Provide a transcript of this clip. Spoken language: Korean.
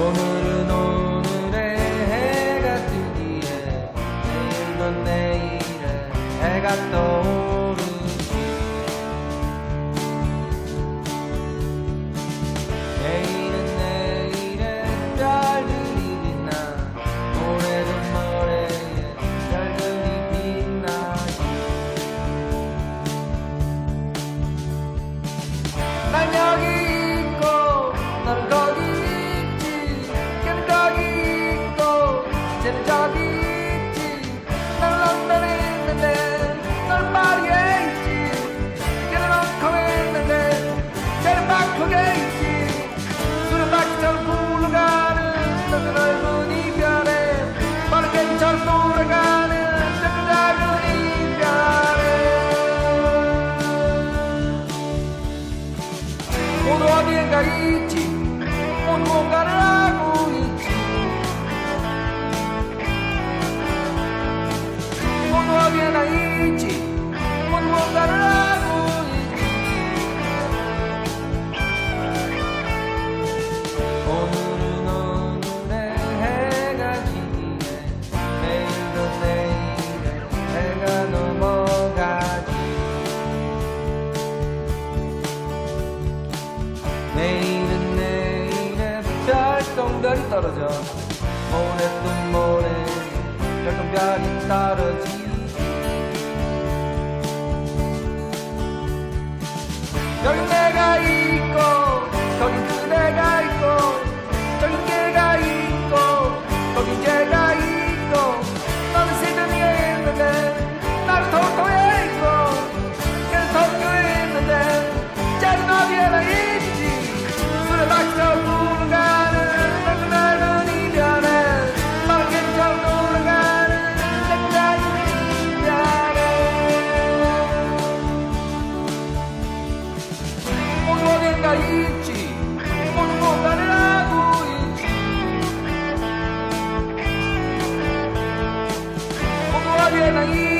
오늘은 오늘의 해가 뜨기에 내일은 내일의 해가 떠 모두 어디엔가 있지. 모두 뭔가 어디에나 있지. 뭔가를 하고 있지. 오늘은 오늘의 해가 지기에 내일은 내일에 해가 넘어가지. 내일은 내일에 별똥별이 떨어져 모레 또 모레 별똥별이 떨어지 열매가 있 が一。物も誰らご一。断りえない。